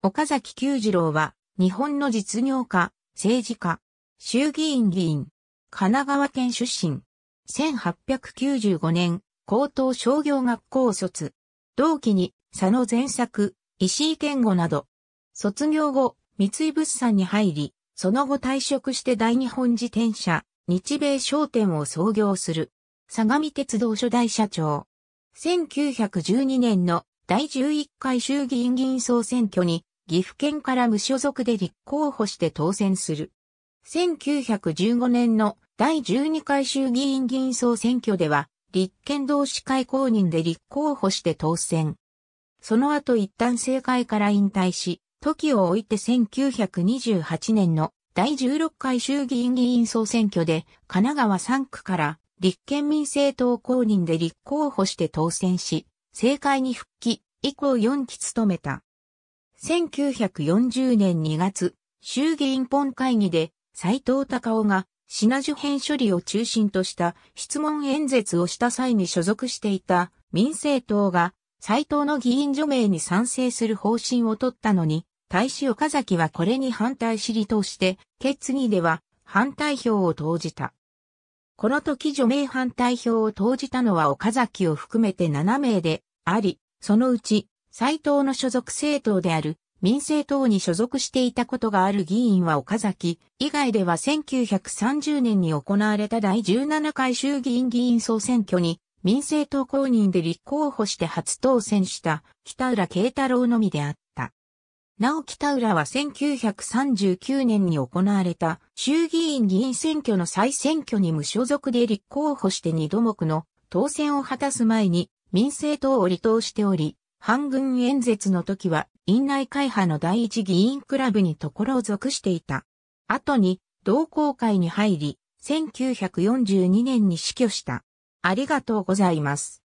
岡崎久次郎は、日本の実業家、政治家、衆議院議員、神奈川県出身。1895年、高等商業学校卒。同期に、佐野前作、石井健吾など。卒業後、三井物産に入り、その後退職して大日本自転車、日米商店を創業する。相模鉄道初代社長。1912年の第11回衆議院議員総選挙に岐阜県から無所属で立候補して当選する。1915年の第12回衆議院議員総選挙では立憲同志会公認で立候補して当選。その後一旦政界から引退し、時を置いて1928年の第16回衆議院議員総選挙で神奈川3区から立憲民政党公認で立候補して当選し、政界に復帰、以降4期務めた。1940年2月、衆議院本会議で斎藤隆夫が品樹編処理を中心とした質問演説をした際に所属していた民政党が斎藤の議員除名に賛成する方針を取ったのに、大使岡崎はこれに反対しりとして、決議では反対票を投じた。この時除名反対票を投じたのは岡崎を含めて7名であり、そのうち、斎藤の所属政党である民政党に所属していたことがある議員は岡崎以外では1930年に行われた第17回衆議院議員総選挙に民政党公認で立候補して初当選した北浦慶太郎のみであった。なお北浦は1939年に行われた衆議院議員選挙の再選挙に無所属で立候補して二度目の当選を果たす前に民政党を離党しており、反軍演説の時は、院内会派の第一議員クラブにところを属していた。後に、同好会に入り、1942年に死去した。ありがとうございます。